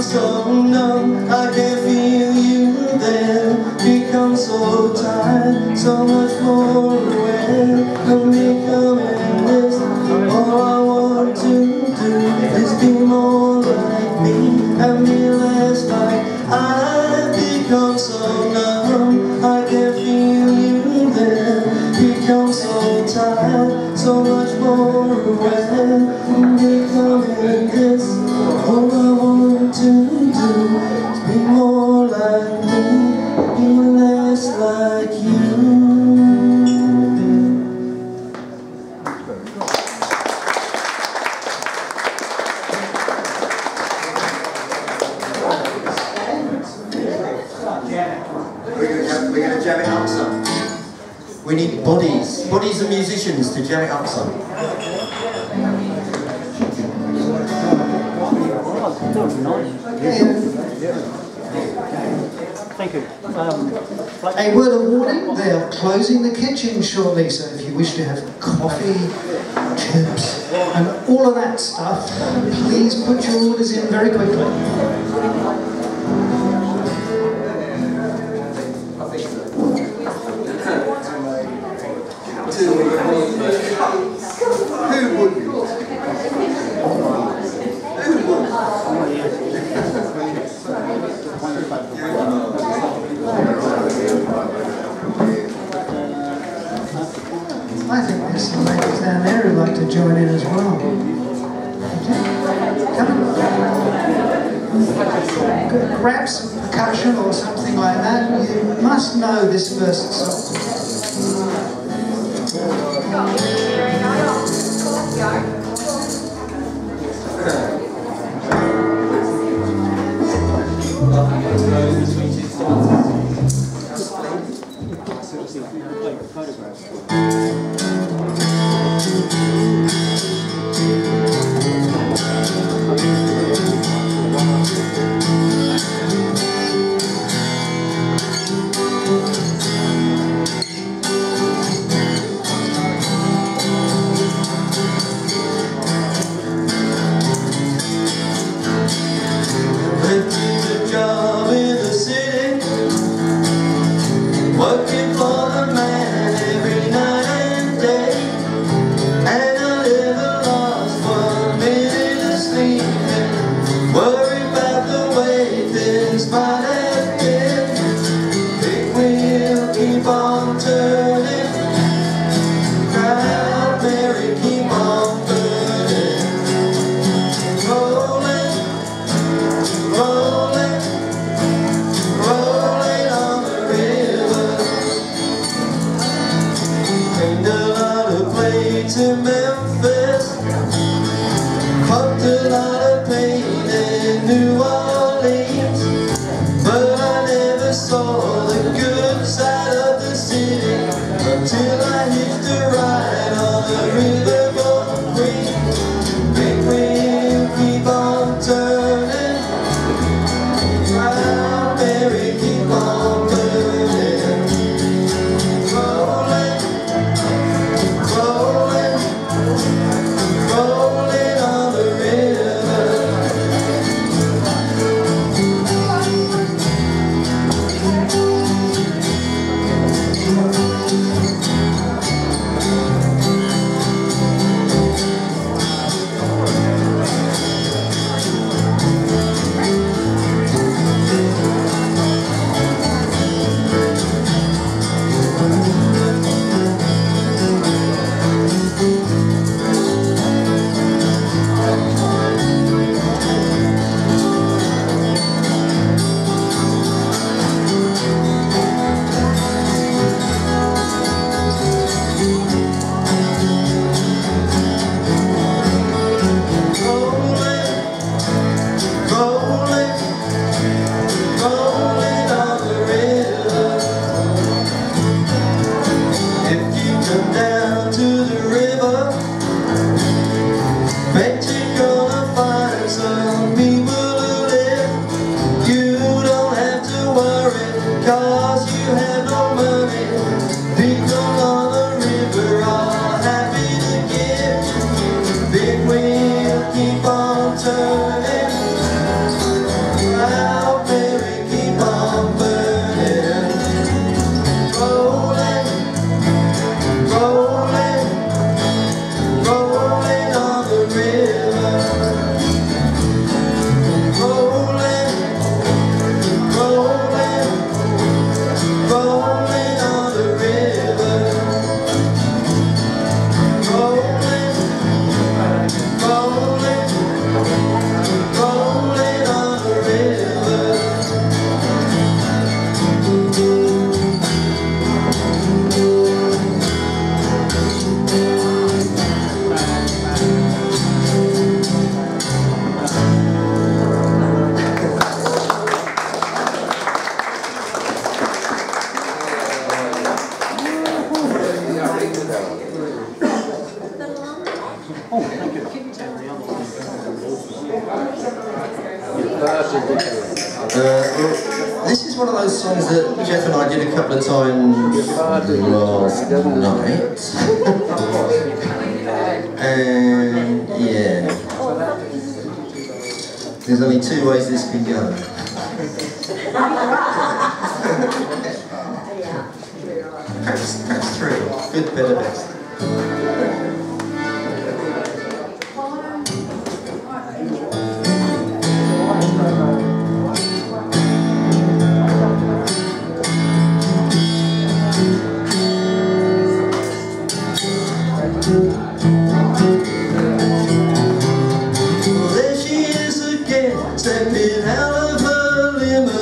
become so numb I can't feel you there. Become so tired, so much more aware. I'm becoming this. All I want to do is be more like me. And be less like I've become so numb I can't feel you there. Become so tired, so much more aware. I'm becoming this We need bodies, bodies of musicians to jam it up some. Thank you. Um, A word of warning, they are closing the kitchen shortly, so if you wish to have coffee, chips, and all of that stuff, please put your orders in very quickly. Some ladies down there who'd like to join in as well. Grab some percussion or something like that. You must know this first song. Uh, this is one of those songs that Jeff and I did a couple of times last night. and yeah. There's only two ways this can go. that's, perhaps three. Good, better, best. Stepping out of her limousine.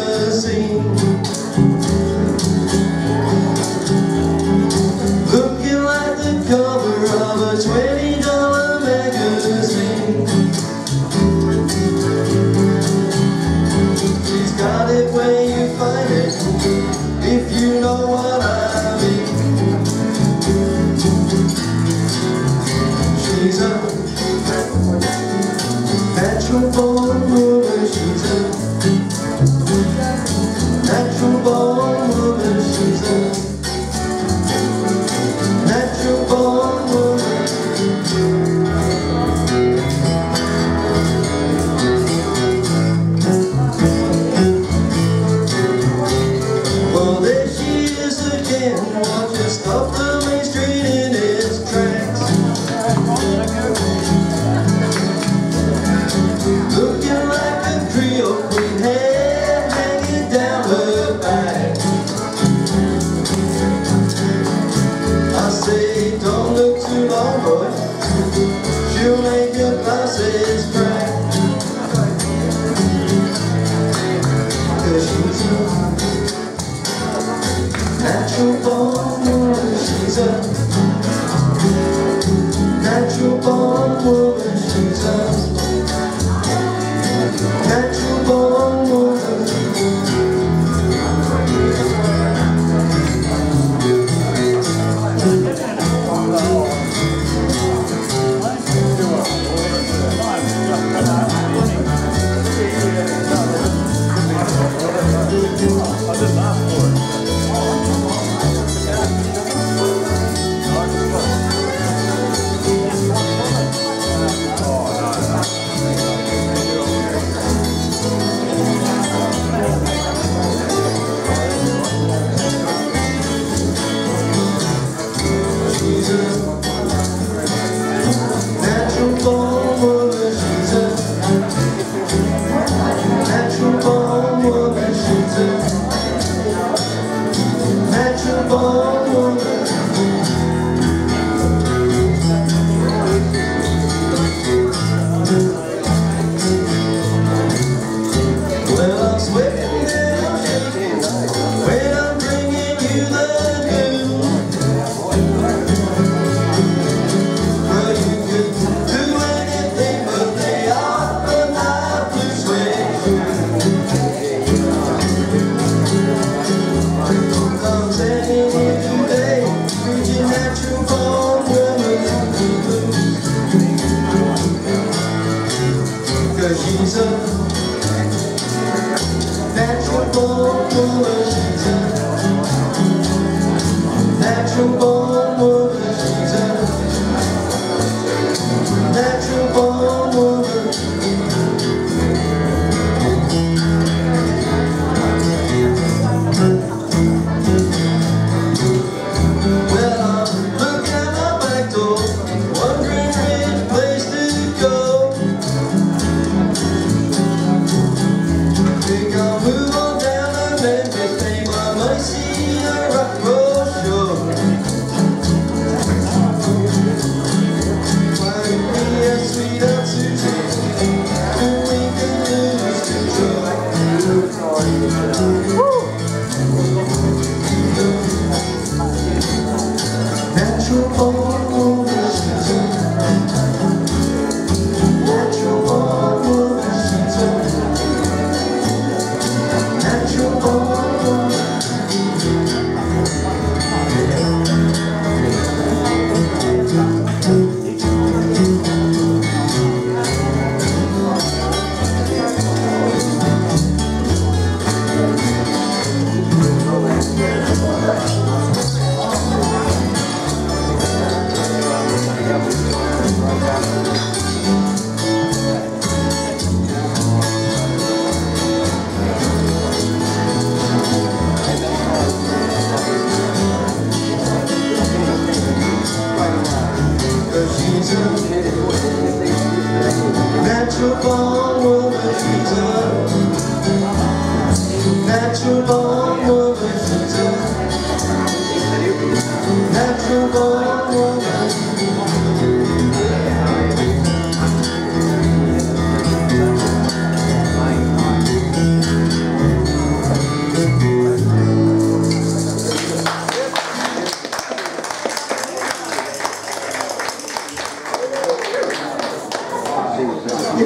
I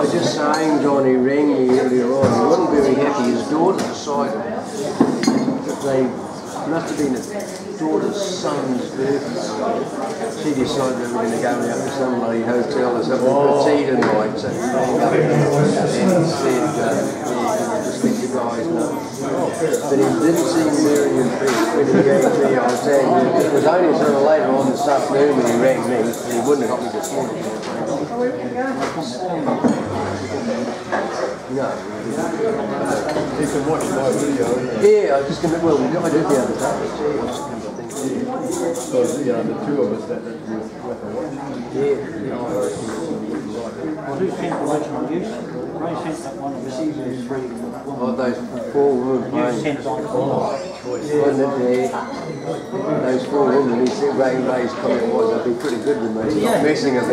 was just saying, Johnny rang me earlier on. He wasn't very happy. His daughter decided that they must have been his daughter's son's birthday. She decided they were going to go out to some bloody hotel or something for tea tonight. So and said, uh, yeah, just let you guys know. But he didn't seem very impressed when he gave me. I was saying it was only sort of later on this afternoon when he rang me. and He wouldn't have got me this morning. No. You can watch my video. Yeah, I was just gonna. Well, we did- I did the other day. Because, you know, the two of us that, that was worth a watch. Yeah. Well, who sent the original? You sent, Ray sent that one of the oh, those three Oh, women. those four women You sent on. Wasn't? Those four women, he said Ray Ray's comment was, I'd be pretty good with me, not messing about.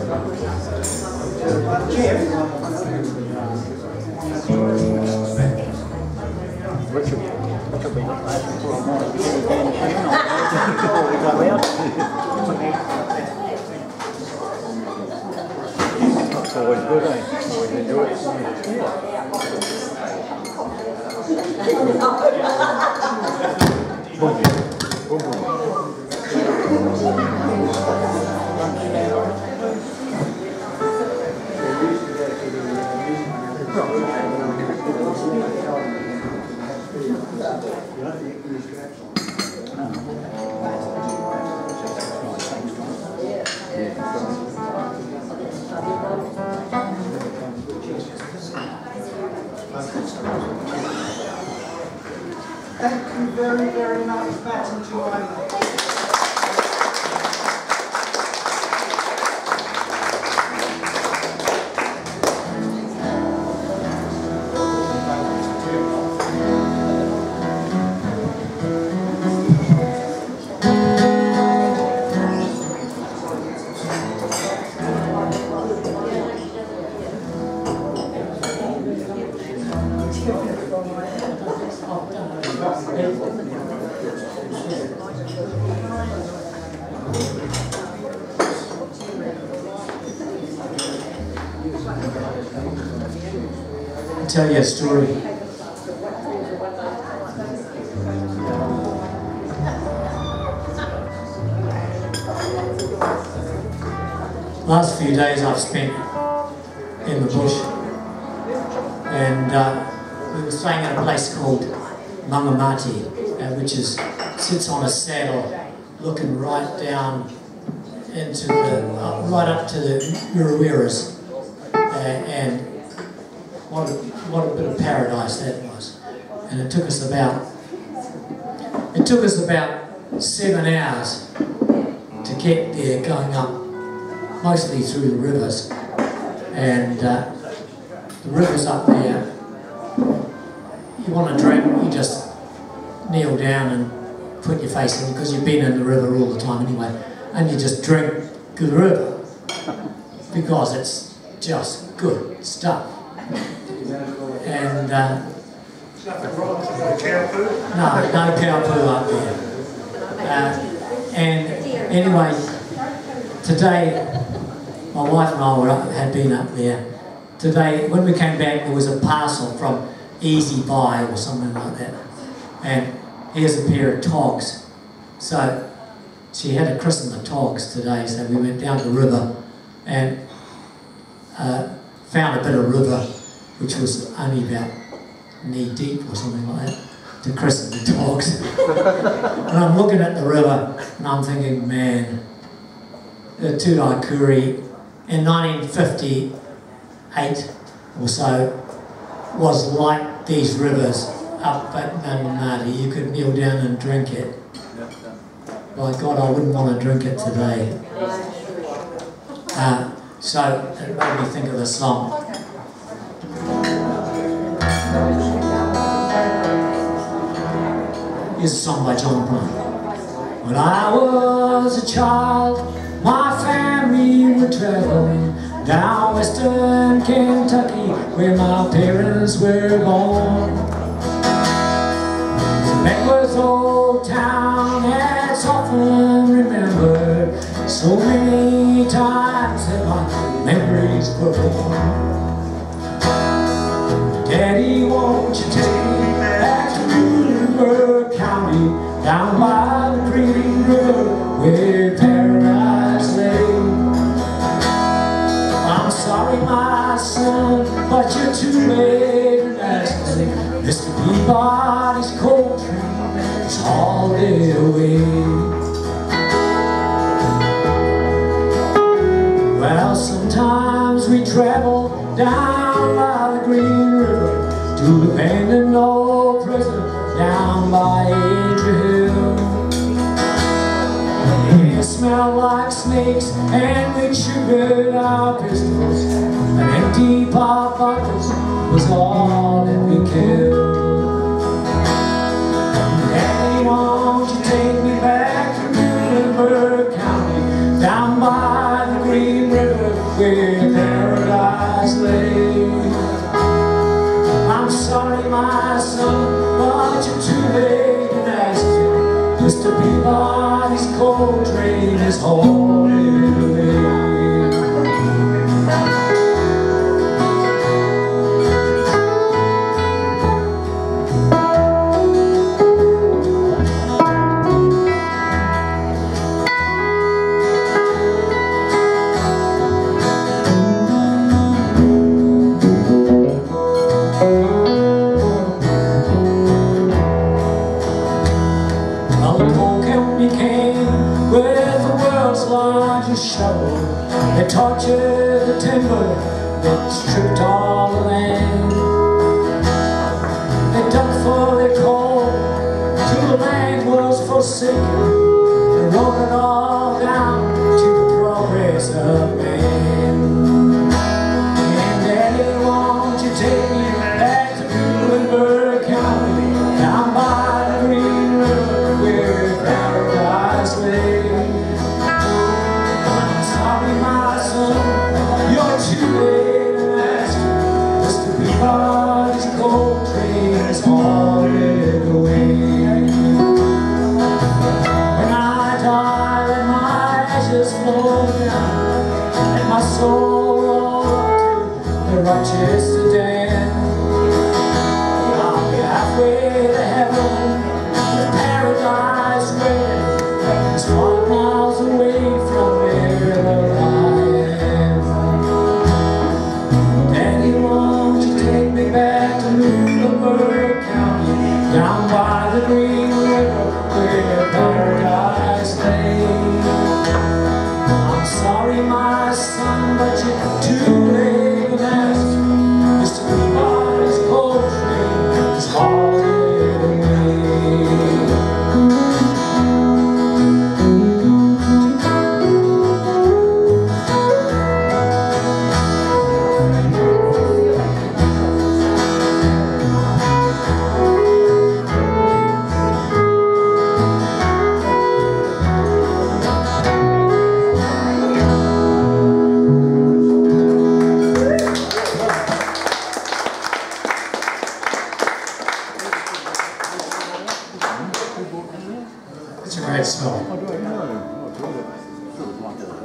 Before we Thank you very, very much, Matt and Joanne. Tell you a story. Last few days I've spent in the bush, and uh, we were staying at a place called Mangamati, uh, which is sits on a saddle, looking right down into the uh, right up to the Uruwiras, uh, and what a, what a bit of paradise that was. And it took us about it took us about seven hours to get there, going up mostly through the rivers, and uh, the rivers up there. You want to drink, you just kneel down and put your face in because you've been in the river all the time anyway, and you just drink the river because it's just good stuff. And uh, no, no cow poo up there. Uh, and anyway, today my wife and I were up, had been up there. Today, when we came back, there was a parcel from EziBuy or something like that. And here's a pair of togs. So she had to christen the togs today, so we went down the river and uh, found a bit of river which was only about knee deep or something like that to christen the dogs. and I'm looking at the river and I'm thinking, man, the Tutaekuri in 1958 or so was like these rivers up at Manamati. You could kneel down and drink it by God, I wouldn't want to drink it today. Uh, so it made me think of the song. Here's a song by John Prine. When I was a child, my family would travel down western Kentucky where my parents were born. Was old town that's often remembered so many times that my memories were born. Daddy, won't you take down by the Green River where paradise lay? I'm sorry, my son, but you're too late and me. Mr. Peabody's coal train is hauled away. Well, sometimes we travel down by the Green River to the abandoned It smelled like snakes and we sugared our pistols An empty pop bottles was all that we. Daddy, won't you take me back to County down by the Green River where paradise lay? I'm sorry, my son, Mr. Peabody's coal train is hauling away. amém.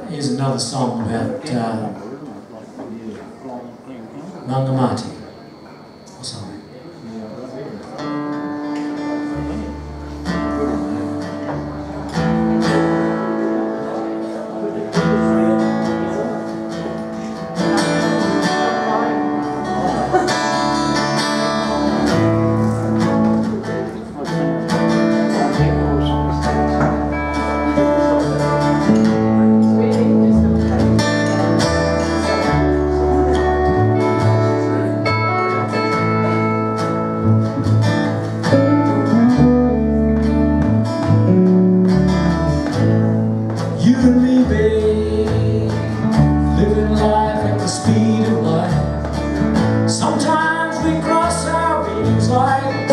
Here's another song about uh, Mangamati. Beams like